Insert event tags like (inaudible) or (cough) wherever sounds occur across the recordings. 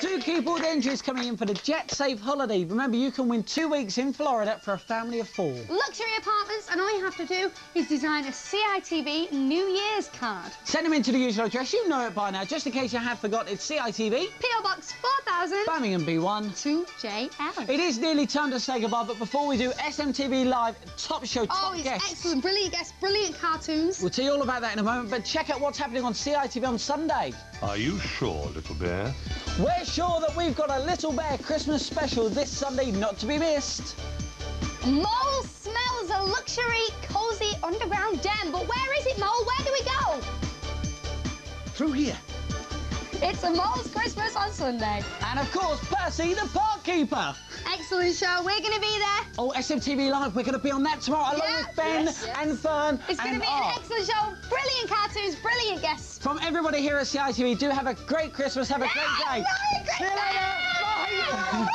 do keep all the entries coming in for the Jetsave holiday. Remember, you can win two weeks in Florida for a family of four. Luxury apartments, and all you have to do is design a CITV New Year's card. Send them into the usual address. You know it by now. Just in case you have forgotten, it's CITV, PO Box 4000 Birmingham B1. 2JL. It is nearly time to say goodbye, but before we do, SMTV Live, top show, top Oh, it's guests. excellent. Brilliant guests, brilliant cartoons. We'll tell you all about that in a moment, but check out what's happening on CITV on Sunday. Are you sure, little bear? We're sure that we've got a Little Bear Christmas special this Sunday, not to be missed. Mole smells a luxury, cosy underground den. But where is it, Mole? Where do we go? Through here. It's a Mole's Christmas on Sunday. And of course, Percy the Park Keeper. Excellent show. We're going to be there. Oh, SMTV Live, we're going to be on that tomorrow, along Yeah, with Ben yes, yes. and Fern It's going to be Art. an excellent show. Brilliant cartoons, brilliant guests. From everybody here at CITV, do have a great Christmas, have a great day. Merry See you later. Bye.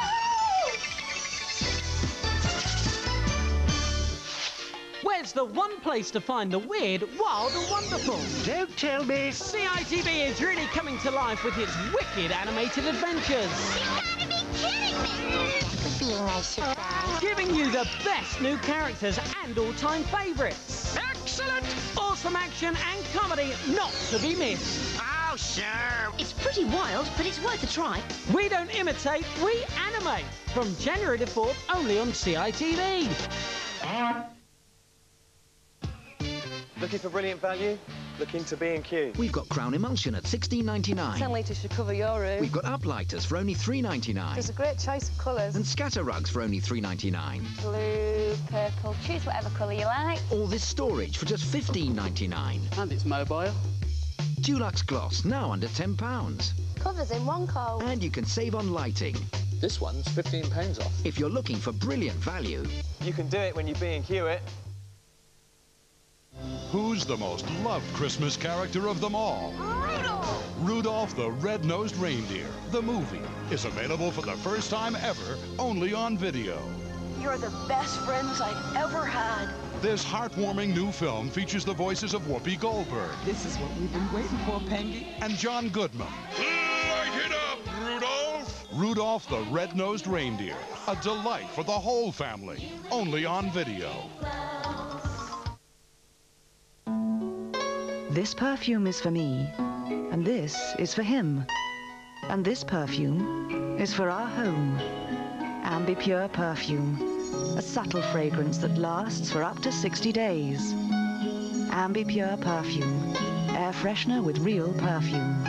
Where's the one place to find the weird, wild and wonderful? Don't tell me. CITV is really coming to life with its wicked animated adventures. You gotta be kidding me! That would be a surprise. Giving you the best new characters and all-time favourites. Excellent. Awesome action and comedy not to be missed. Oh, sure. It's pretty wild, but it's worth a try. We don't imitate, we animate. From January the 4th, only on CITV. Looking for brilliant value? Looking to B&Q. We've got Crown Emulsion at 16.99. 10 litres should cover your room. We've got Uplighters for only 3.99. There's a great choice of colours. And scatter rugs for only 3.99. Blue, purple, choose whatever colour you like. All this storage for just 15.99. And it's mobile. Dulux Gloss now under 10 pounds. Covers in one coat. And you can save on lighting. This one's £15 off. If you're looking for brilliant value, You can do it when you B&Q it. Who's the most loved Christmas character of them all? Rudolph! Rudolph the Red-Nosed Reindeer, the movie, is available for the first time ever only on video. You're the best friends I've ever had. This heartwarming new film features the voices of Whoopi Goldberg This is what we've been waiting for, Pengy. and John Goodman. Light it up, Rudolph! Rudolph the Red-Nosed Reindeer, a delight for the whole family, only on video. This perfume is for me, and this is for him. And this perfume is for our home. Ambi Pur perfume, a subtle fragrance that lasts for up to 60 days. Ambi Pur perfume, air freshener with real perfume.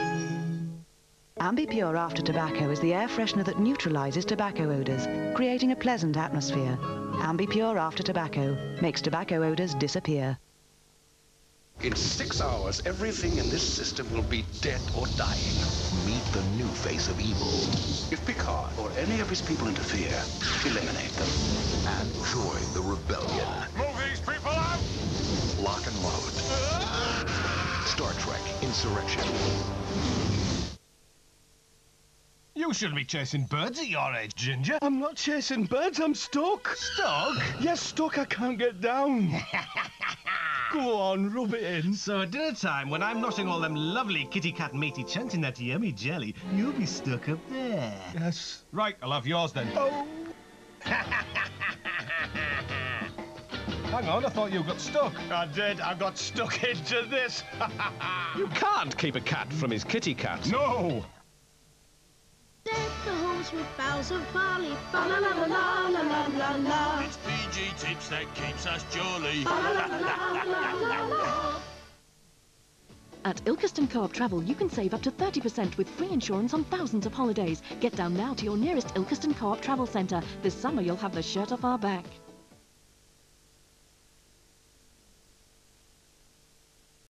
Ambi Pur After Tobacco is the air freshener that neutralizes tobacco odors, creating a pleasant atmosphere. Ambi Pur After Tobacco makes tobacco odors disappear. In six hours, everything in this system will be dead or dying. Meet the new face of evil. If Picard or any of his people interfere, eliminate them. And join the rebellion. Move these people out! Lock and load. Star Trek Insurrection. You shouldn't be chasing birds at your age, Ginger. I'm not chasing birds, I'm stuck. Stuck? Yes, stuck, I can't get down. (laughs) Go on, rub it in. So at dinner time, when I'm noshing all them lovely kitty cat matey chunks in that yummy jelly, you'll be stuck up there. Yes. Right, I'll have yours then. Oh. Hang on, I thought you got stuck. I did. I got stuck into this. you can't keep a cat from his kitty cat. No. With of barley. Ba la la la la la la la. It's PG tips that keeps us jolly. Ba la la la la. At Ilkeston Co-op Travel, you can save up to 30% with free insurance on thousands of holidays. Get down now to your nearest Ilkeston Co-op Travel Centre. This summer, you'll have the shirt off our back.